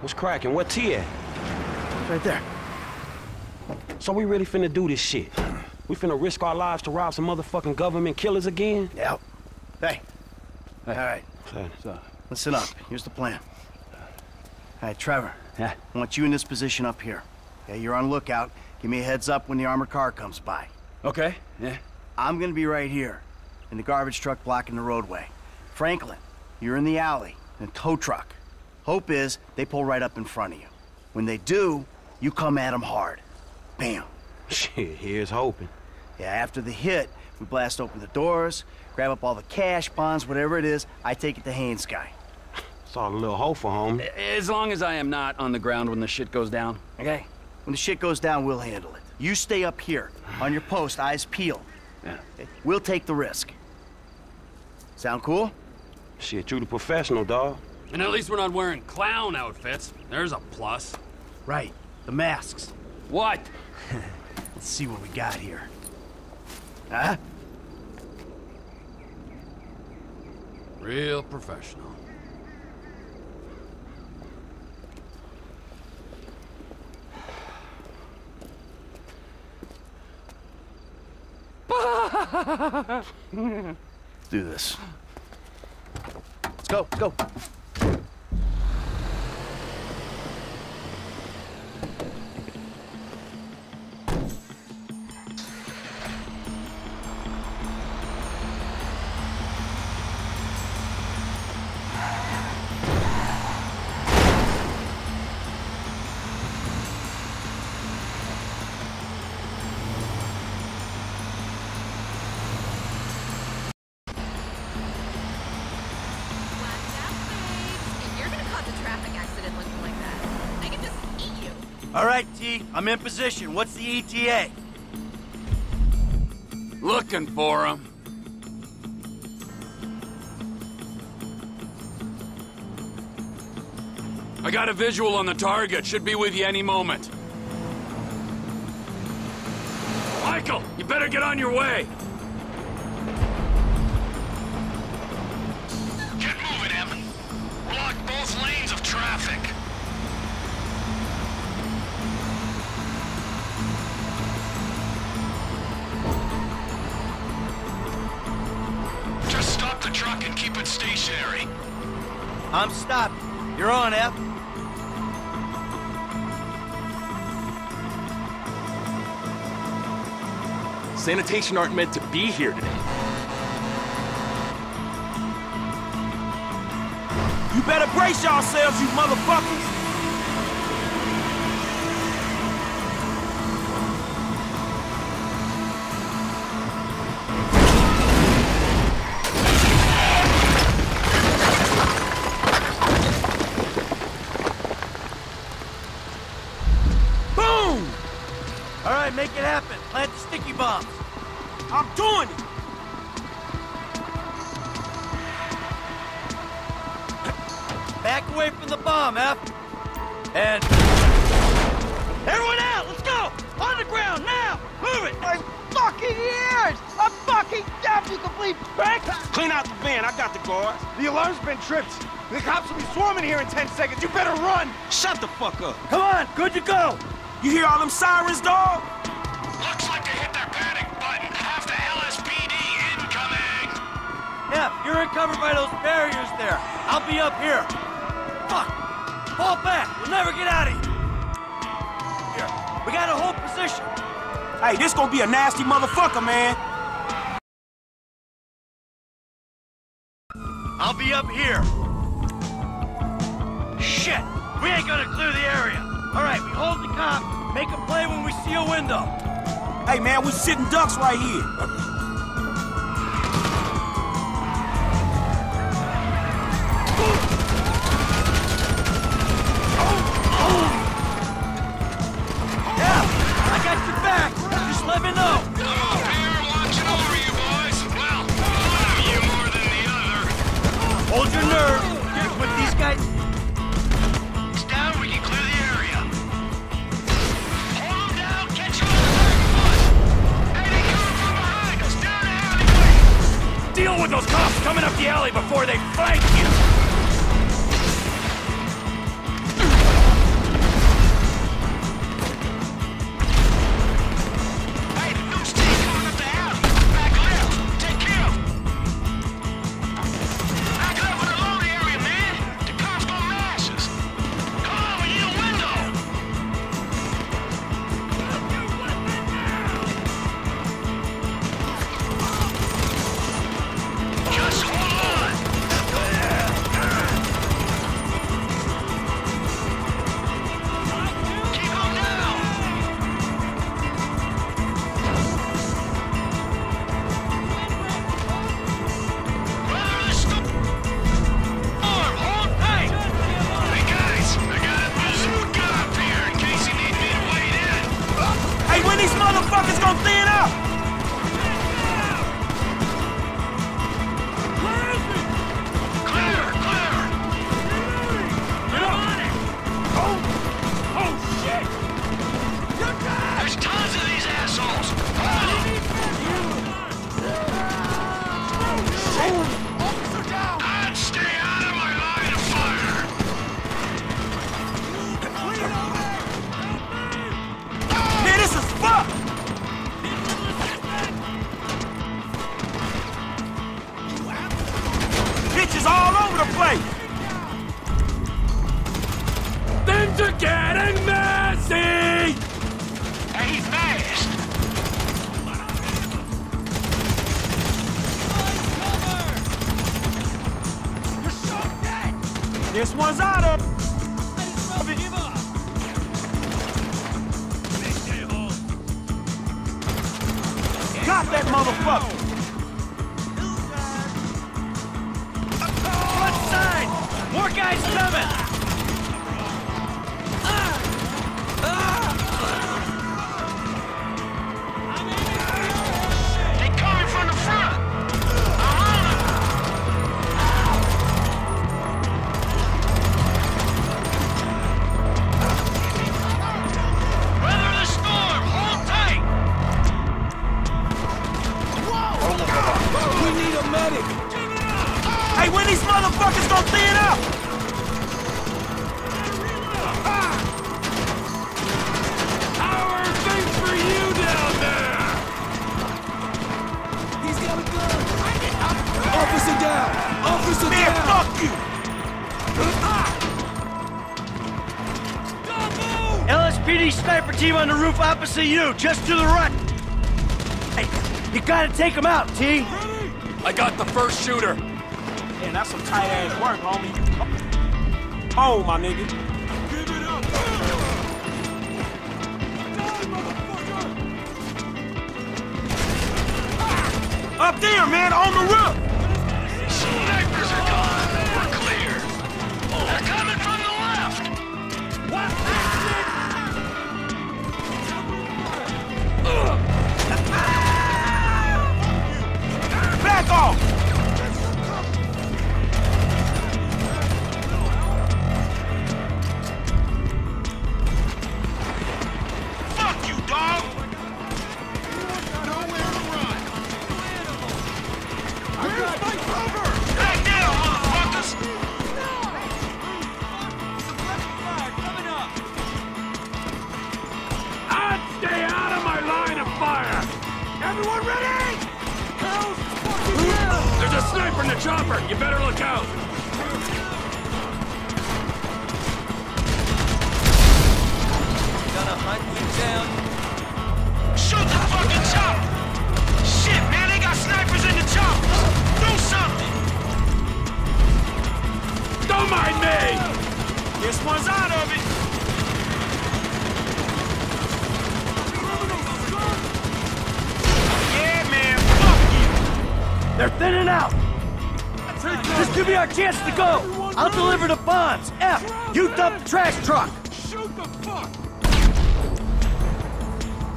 What's cracking? What T at? right there. So we really finna do this shit? We finna risk our lives to rob some motherfucking government killers again? Yeah. Hey. All right, so listen up. Here's the plan. All right, Trevor. Yeah. I want you in this position up here. Okay, you're on lookout. Give me a heads up when the armored car comes by. Okay, yeah. I'm gonna be right here, in the garbage truck blocking the roadway. Franklin, you're in the alley, in a tow truck. Hope is they pull right up in front of you. When they do, you come at them hard. Bam. Shit, here's hoping. Yeah, after the hit, we blast open the doors, grab up all the cash, bonds, whatever it is. I take it to Haines guy. Saw a little hope for home. As long as I am not on the ground when the shit goes down. Okay? When the shit goes down, we'll handle it. You stay up here, on your post, eyes peeled. Yeah. Okay? We'll take the risk. Sound cool? Shit, you the professional, dog. And at least we're not wearing clown outfits. There's a plus. Right. The masks. What? Let's see what we got here. Huh? Real professional. Let's do this. Let's go, let's go. All right, T, I'm in position. What's the ETA? Looking for him. I got a visual on the target. Should be with you any moment. Michael, you better get on your way. I'm stopped. You're on, F. Sanitation aren't meant to be here today. You better brace yourselves, you motherfuckers! Right, make it. Plant the sticky bombs. I'm doing it! Back away from the bomb, F. And... Everyone out! Let's go! On the ground, now! Move it! My fucking ears! I'm fucking deaf, you complete prick! Clean out the van, I got the guards. The alarm's been tripped. The cops will be swarming here in 10 seconds. You better run! Shut the fuck up. Come on, good to go! You hear all them sirens, dog? You're covered by those barriers there. I'll be up here. Fuck! Fall back! We'll never get out of here! Here, we gotta hold position. Hey, this gonna be a nasty motherfucker, man. I'll be up here. Shit! We ain't gonna clear the area. All right, we hold the cop. Make a play when we see a window. Hey, man, we're sitting ducks right here. Coming up the alley before they flank you. This one's out of. Got that motherfucker. Left side! More guys coming! LSPD sniper team on the roof opposite you, just to the right. Hey, you gotta take them out, T. I got the first shooter. Man, that's some tight ass work, homie. Oh, oh my nigga. Up there, man, on the roof. Don't mind me! This one's out of it. Yeah, man, fuck you. They're thinning out. This could be our chance to go. I'll deliver the bonds. F, you dump the trash truck. Shoot the fuck!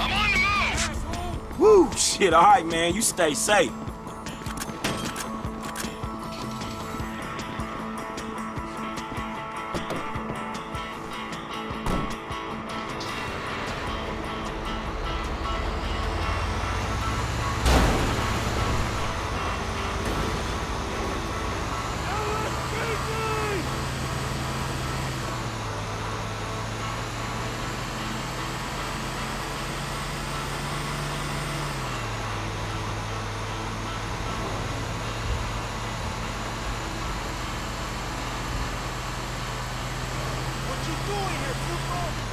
I'm on the move. Woo, shit, all right, man, you stay safe. Bye. doing here, Cooper?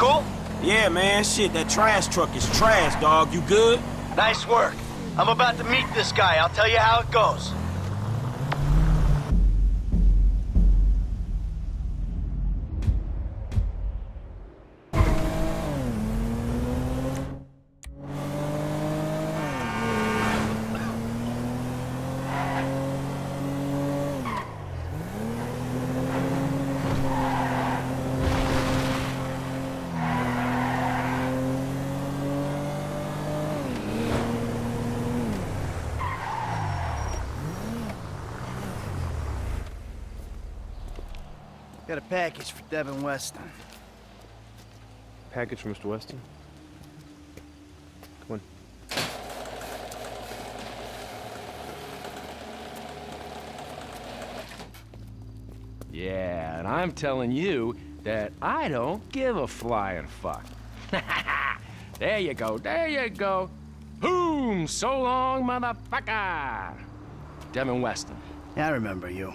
Cool? Yeah, man, shit, that trash truck is trash, dog. You good? Nice work. I'm about to meet this guy. I'll tell you how it goes. Got a package for Devin Weston. Package for Mr. Weston. Come on. Yeah, and I'm telling you that I don't give a flying fuck. there you go, there you go. Boom! So long, motherfucker! Devin Weston. Yeah, I remember you.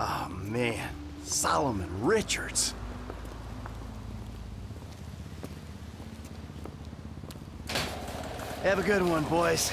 Oh, man. Solomon Richards. Have a good one, boys.